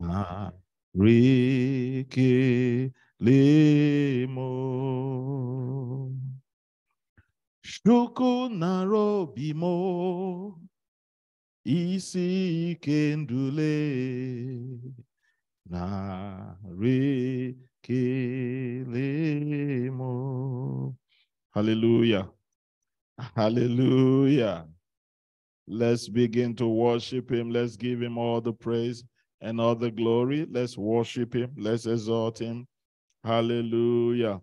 na rekelemo Chukwu nara obi isi ike ndule na rekelemo Hallelujah! Hallelujah! Let's begin to worship him. Let's give him all the praise and all the glory. Let's worship him. Let's exalt him. Hallelujah.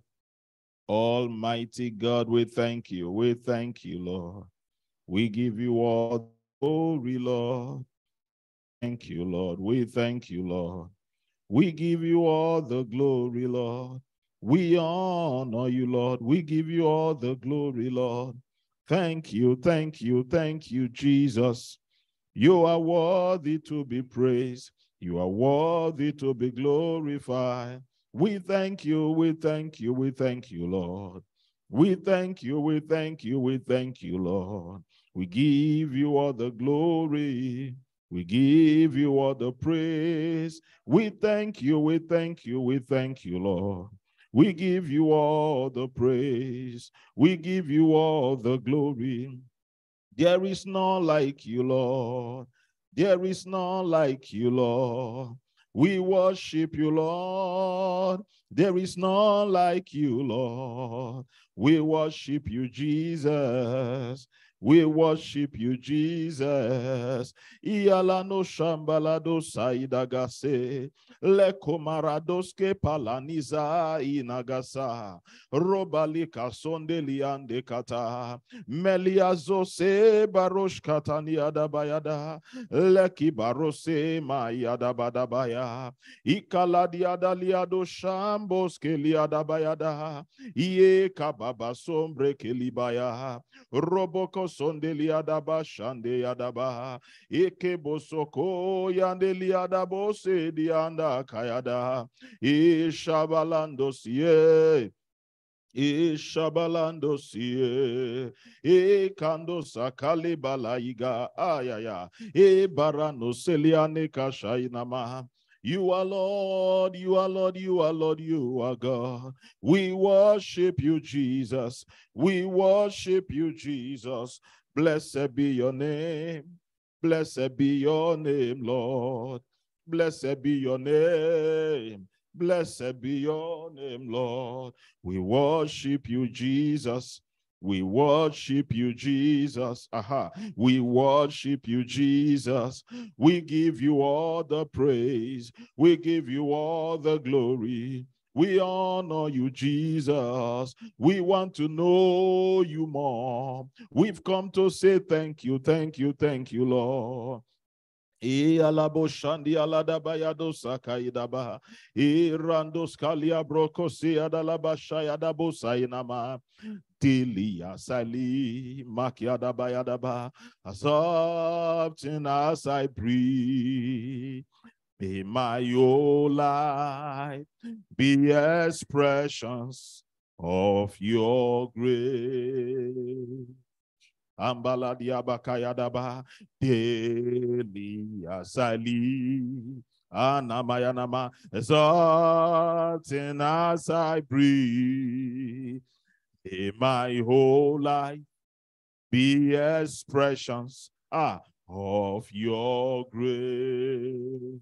Almighty God, we thank you. We thank you, Lord. We give you all the glory, Lord. Thank you, Lord. We thank you, Lord. We give you all the glory, Lord. We honor you, Lord. We give you all the glory, Lord. Thank you, thank you, thank you, Jesus. You are worthy to be praised. You are worthy to be glorified. We thank you, we thank you, we thank you, Lord. We thank you, we thank you, we thank you, Lord. We give you all the glory. We give you all the praise. We thank you, we thank you, we thank you, Lord. We give you all the praise. We give you all the glory. There is none like you, Lord. There is none like you, Lord. We worship you, Lord. There is none like you, Lord. We worship you, Jesus. We worship you, Jesus. Ialano shambalado saidagase. Lekomaradoske palaniza inagasa. Robalika sondeli ande kata. Meliazo se barosh katani adabayada. Leki barose mayada badabaya. Ikaladiada liado shamboske liadabayada. Iye kababa sombre kelibaya. Roboko sondeli adaba shande adaba. Eke bosoko yandeli adabo se dianda kayada. Ishabalando siye. Ishabalando sie, e kando sakali balaiga, ayaya, e barano seliane kashainama. You are Lord, you are Lord, you are Lord, you are God. We worship you, Jesus. We worship you, Jesus. Blessed be your name. Blessed be your name, Lord. Blessed be your name. Blessed be your name, Lord. We worship you, Jesus. We worship you, Jesus. Aha. We worship you, Jesus. We give you all the praise. We give you all the glory. We honor you, Jesus. We want to know you more. We've come to say thank you, thank you, thank you, Lord. E alabo shandi alada bayado sakaidaba. E randos kalia broko se adalaba shayada bosainama. Tilia sali makiada bayadaba. As often as I breathe. May my whole life be expressions of your grace. Ambala diabakayadaba daily asali anamayanama exalting as I breathe. May my whole life be expressions ah, of your grace.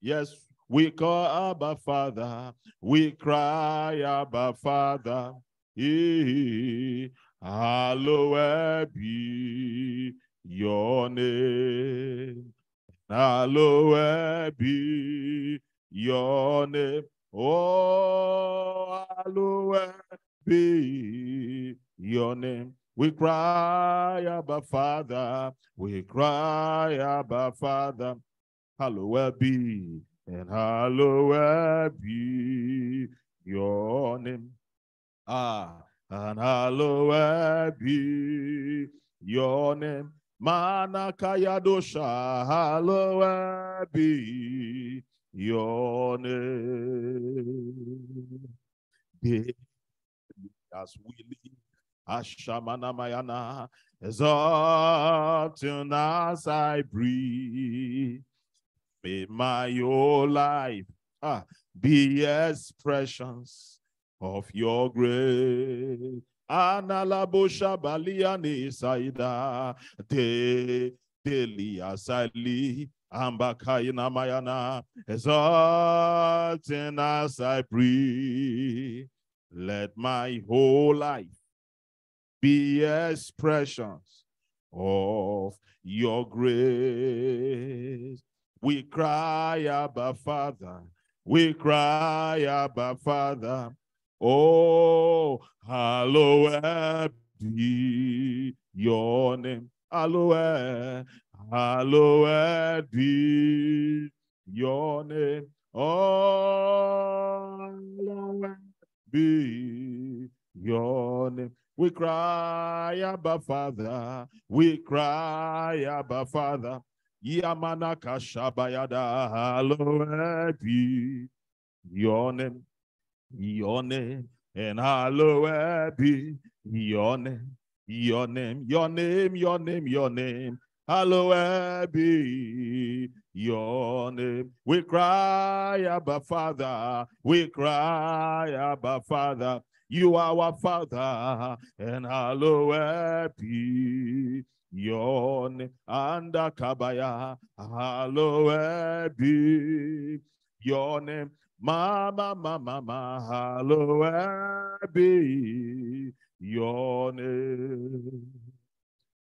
Yes, we call Abba Father, we cry Abba Father. Eh, Hallowed be your name. Hallowed be your name. Oh, hallowed be your name. We cry, Abba Father. We cry, Abba Father. Hallowed be and hallowed be your name. Ah, and hallowed be your name. Manakayadosha, hallowed be your name. As we live, Ashamana Mayana, as often as I breathe, May my whole life ah, be expressions of your grace. Analabosha baliani saida de delia sali ambakaina mayana exalting as I pray. Let my whole life be expressions of your grace. We cry, Abba Father. We cry, Abba Father. Oh, hallowed be your name. Hallowed, hallowed be your name. Oh, hallowed be your name. We cry, Abba Father. We cry, Abba Father. Yamana kashabayada, hallowed be your name, your name, and hallowed be your name, your name, your name, your name, your name. Hallowed be your name. We cry, Abba Father. We cry, Abba Father. You are our Father, and hallowed be your name. And Kabaya, hallowed be your name. Mama, mama, mama, hallowed be your name.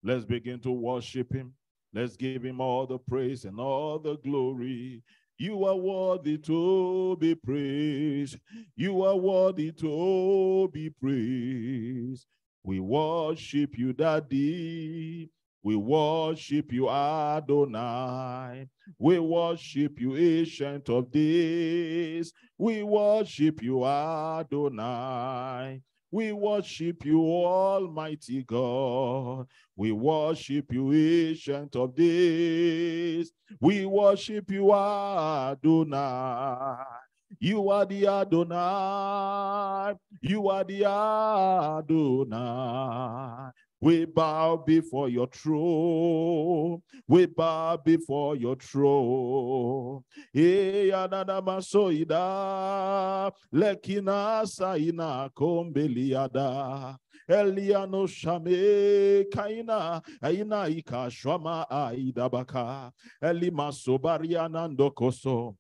Let's begin to worship him. Let's give him all the praise and all the glory. You are worthy to be praised. You are worthy to be praised. We worship you, Daddy. We worship you, Adonai. We worship you, Ancient of Days. We worship you, Adonai. We worship you, Almighty God. We worship you, Ancient of Days. We worship you, Adonai. You are the Adonai. You are the Adonai. We bow before your throne. We bow before your throne. Eh, anana masoida, lekina saina kombeliada. Eliano shame kaina aina ika shwama aidabaka. Elima sobariana ndokoso.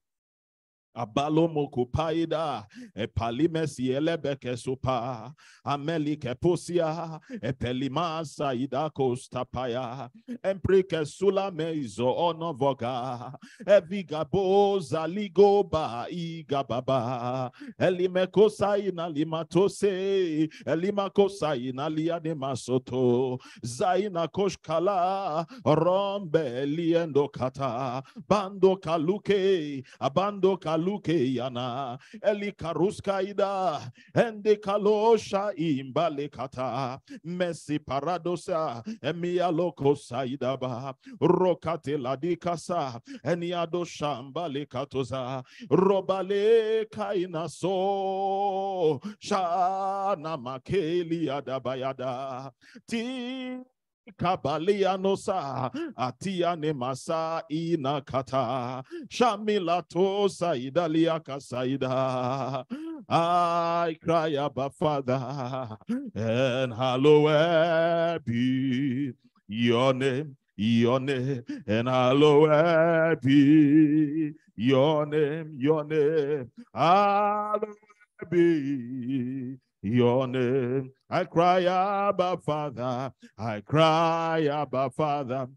Abalomo kupaida, epalimesi elebeke sopa, amelike posia, epelima saida kostapaya, emprike sula meizo onovoga, eviga boza ligoba igababa, elime kosaina limatose, elima kosaina liade masoto, zaina koshkala, rombe liendo kata, bando kaluke, abando kaluke, luke yana eli karuskaida ende kalosha imbale Messi paradosa emia loko saidaba rokate ladikasa eniado katoza robale kaina so shana makeli adabayada ti Kabalianosa Atiane Masa Inakata Shamilato Saidalia Kasaida I cry Abba Father and hallowed be your name your name and hallowed be your name your name. Hallowed be your name. I cry, Abba, Father. I cry, Abba, Father.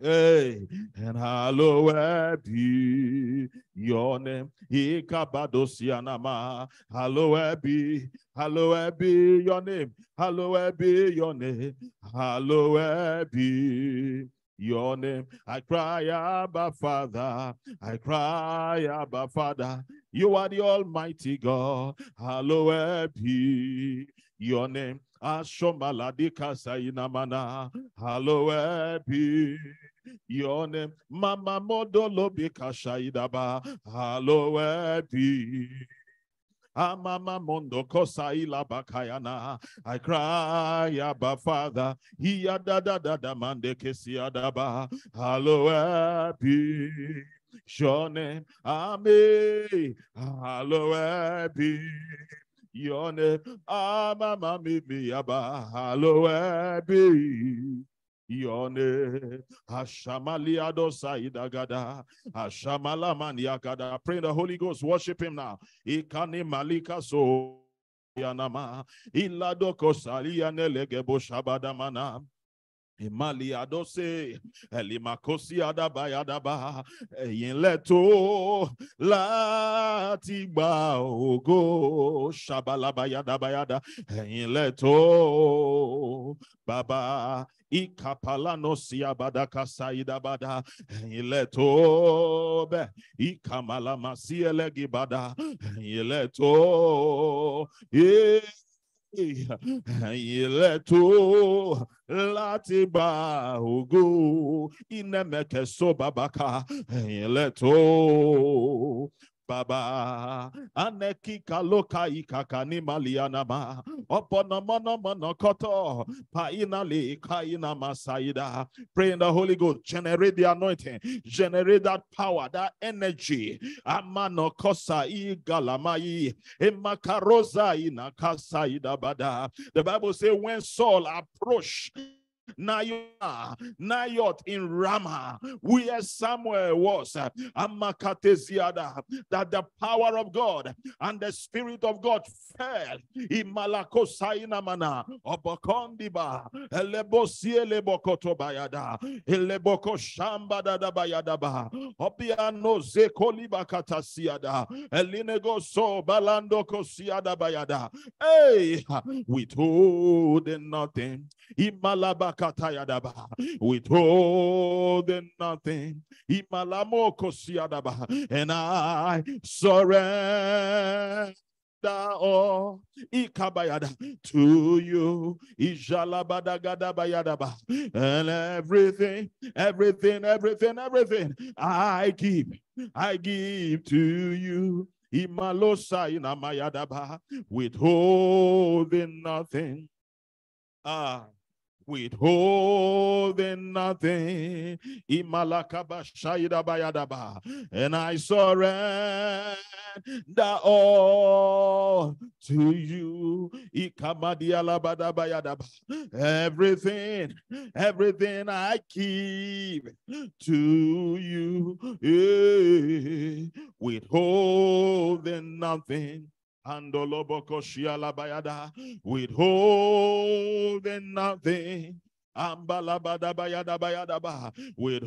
Hey, and hallowed be your name. Ikabadosianama. Hallowed be, hallowed be your name. Hallowed be your name. Hallowed be your name. I cry, Abba, Father. I cry, Abba, Father. You are the Almighty God. Hallowed be your name. Ashomaladika sainamana. Hallowed be your name. Mama modolo bika shaidaba. Hallowed be. Amama mondo kosa ila bakayana. I cry, Abba Father. Hiya da da da da mande kesiadaba. Hallowed be your name. Amen. Hallowed be your name. Amama mi yaba. Hallowed be your name. Ashamaliado Saidagada. Ashamala Maniakada. Pray the Holy Ghost. Worship him now. Ikani Malika so. Yanama. Iladoko Salianelege Shabadamana. Imali adose, elimakosi adabayadaba, ẹ̀yin lẹ́tọ́ láti gba ògo, ṣabalabayadabayada, ẹ̀yin lẹ́tọ́ bàbá, ikapalano siabadaka saidabada, ẹ̀yin lẹ́tọ́ bẹ́ẹ̀, ikamalama siẹlẹ́gibada, ẹ̀yin lẹ́tọ́, ilẹ̀ tó láti gba ògo ìnẹ́mẹ̀kẹ́ sọ bàbá ilẹ̀ tó baba anekika loka ikaka ni malianama opono mono mono koto paina le kaina masaida. Pray in the holy ghost generate the anointing generate that power that energy. Amano kosa i galamai emakaroza ina kasaida bada. The bible says when saul approached Naioth, Naioth in Ramah, where Samuel was, uh, Amakateziada, that the power of God and the Spirit of God fell in Malakosainamana, Obokondiba, Elebosiele Bokotobayada, Eleboko Shambada Bayadaba, Opiano Zekoliba Katasiada, Elinego So Balando Kosiada Bayada. Hey, withholding nothing. Imalaba. Withholding nothing. And I surrender all. To you and everything everything everything everything i give i give to you. Withholding nothing ah withholding nothing. And I surrender all to you. Everything, everything I keep to you. Eh, withholding nothing withholding nothing. Ambalabada bayada bayadaba with